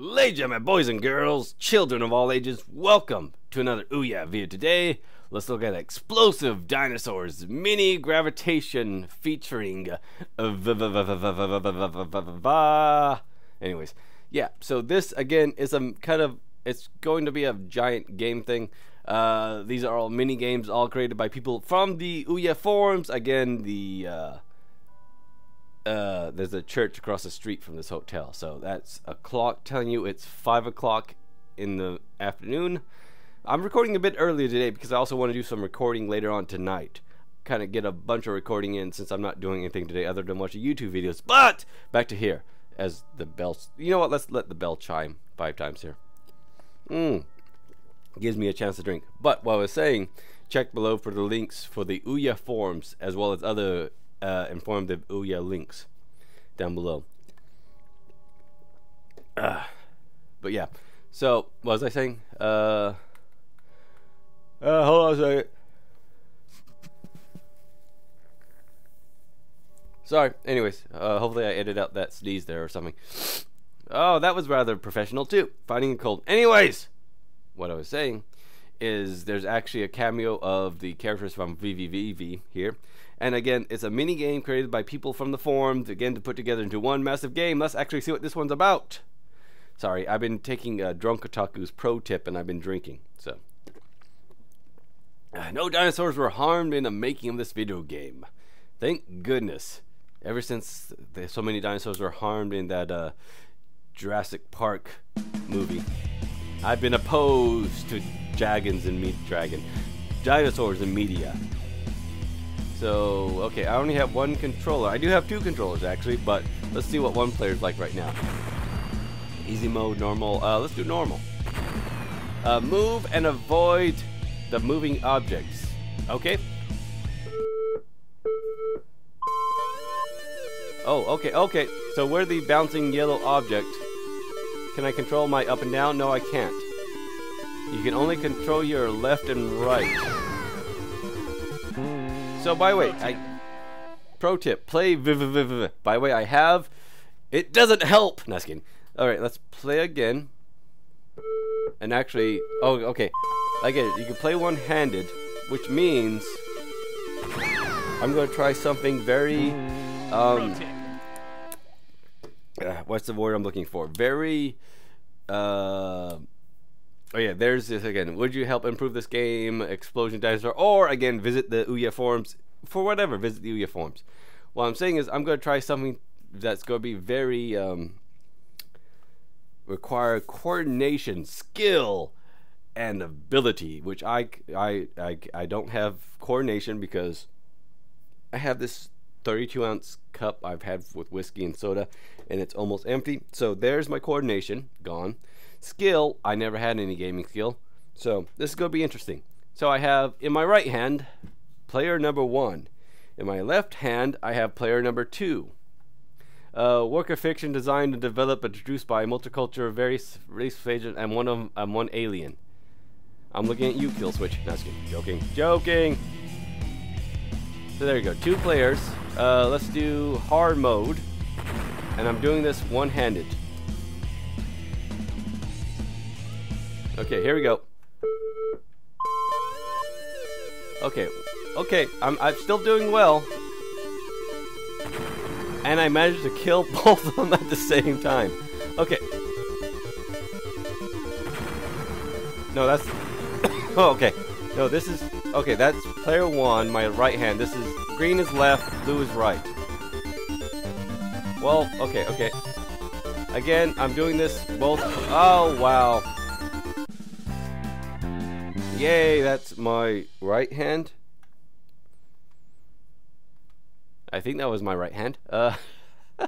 Ladies and boys and girls, children of all ages, welcome to another Ouya video. Today, let's look at Explosive Dinosaurs Mini Gravitron featuring Anyways, yeah, so this again is a kind of, it's going to be a giant game thing. Uh, these are all mini games, all created by people from the Ouya forums. Again, the uh, uh, there's a church across the street from this hotel. So that's a clock telling you it's 5 o'clock in the afternoon. I'm recording a bit earlier today because I also want to do some recording later on tonight. Kind of get a bunch of recording in since I'm not doing anything today other than watching YouTube videos. But back to here as the bell. You know what? Let's let the bell chime five times here. Mmm. Gives me a chance to drink. But what I was saying, check below for the links for the Ouya forums as well as other uh, Ouya links down below. Uh, but yeah, so what was I saying? Uh, uh, hold on a second. Sorry. Anyways, uh, hopefully I edited out that sneeze there or something. Oh, that was rather professional too. Fighting a cold. Anyways, what I was saying is there's actually a cameo of the characters from VVVVVV here. And again, it's a mini game created by people from the forums, again, to put together into one massive game. Let's actually see what this one's about. Sorry, I've been taking uh, Drunk Otaku's pro tip and I've been drinking, so. Uh, no dinosaurs were harmed in the making of this video game. Thank goodness. Ever since so many dinosaurs were harmed in that uh, Jurassic Park movie, I've been opposed to dragons and meat dragon, dinosaurs and media. So, okay, I only have one controller. I do have two controllers, actually, but let's see what one player's like right now. Easy mode, normal. Uh, let's do normal. Uh, move and avoid the moving objects. Okay. Oh, okay, okay. So where the bouncing yellow object? Can I control my up and down? No, I can't. You can only control your left and right. So by the way, I pro tip, play viv By the way, I have it doesn't help. Naskin. All right, let's play again. And actually, oh, okay. I get it. You can play one-handed, which means I'm going to try something very um uh, what's the word I'm looking for? Very uh Oh yeah, there's this again. Would you help improve this game? Explosion Dinosaur. Or again, visit the Ouya forums. For whatever, visit the Ouya forums. What I'm saying is I'm going to try something that's going to be very, um, require coordination, skill, and ability, which I, I, I, I don't have coordination because I have this 32 ounce cup I've had with whiskey and soda and it's almost empty. So there's my coordination gone. Skill, I never had any gaming skill. So this is going to be interesting. So I have in my right hand, player number one. In my left hand, I have player number two. Uh, work of fiction designed and developed and produced by multicultural, various race agent, and one of I'm one alien. I'm looking at you, Kill Switch. No, joking, joking. So there you go, two players. Uh, let's do hard mode, and I'm doing this one-handed. Okay, here we go. Okay, okay, I'm, I'm still doing well. And I managed to kill both of them at the same time. Okay. No, that's... oh, okay. No, this is... Okay, that's player one, my right hand. This is... Green is left, blue is right. Well, okay, okay. Again, I'm doing this both... Oh, wow. Yay, that's my right hand. I think that was my right hand. Uh,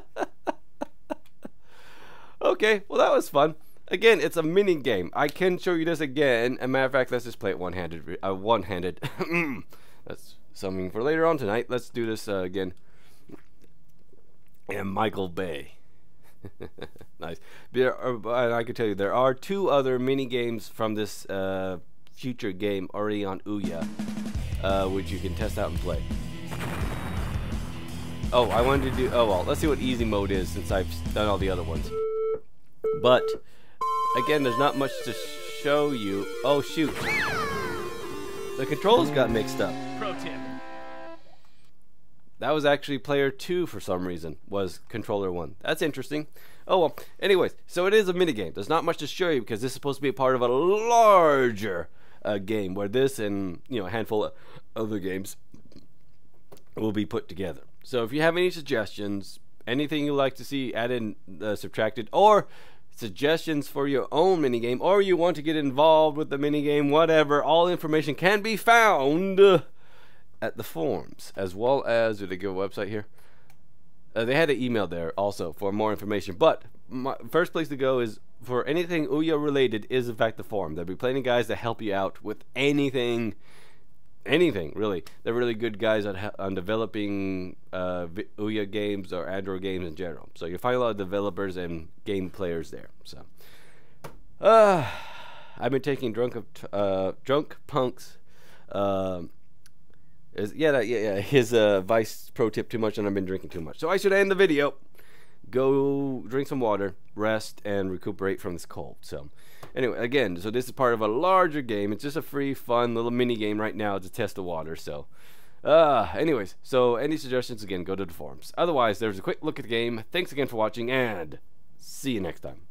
okay, well that was fun. Again, it's a mini game. I can show you this again. As a matter of fact, let's just play it one-handed. Uh, one-handed. That's something for later on tonight. Let's do this uh, again. And Michael Bay. nice. There are, I can tell you there are two other mini games from this uh, future game already on Ouya, uh, which you can test out and play. Oh, I wanted to do. Oh well, let's see what easy mode is since I've done all the other ones. But again, there's not much to show you. Oh shoot, the controls got mixed up. Pro tip. That was actually player two for some reason. Was controller one. That's interesting. Oh well. Anyways, so it is a mini game. There's not much to show you because this is supposed to be a part of a larger uh, game where this and you know a handful of other games will be put together. So if you have any suggestions, anything you'd like to see added, uh, subtracted, or suggestions for your own minigame, or you want to get involved with the minigame, whatever, all information can be found at the forums, as well as, did they give a website here? Uh, they had an email there also for more information. But my first place to go is for anything Ouya related is in fact the forum. There'll be plenty of guys to help you out with anything, anything really. They're really good guys on, on developing uh, Ouya games or Android games in general. So you'll find a lot of developers and game players there. So, uh, I've been taking drunk uh, drunk punks. Um, is, yeah, yeah, yeah. His uh, vice pro tip too much, and I've been drinking too much. So I should end the video. Go drink some water, rest, and recuperate from this cold. So, anyway, again, so this is part of a larger game. It's just a free, fun little mini game right now to test the water. So, uh, anyways, so any suggestions again, go to the forums. Otherwise, there's a quick look at the game. Thanks again for watching, and see you next time.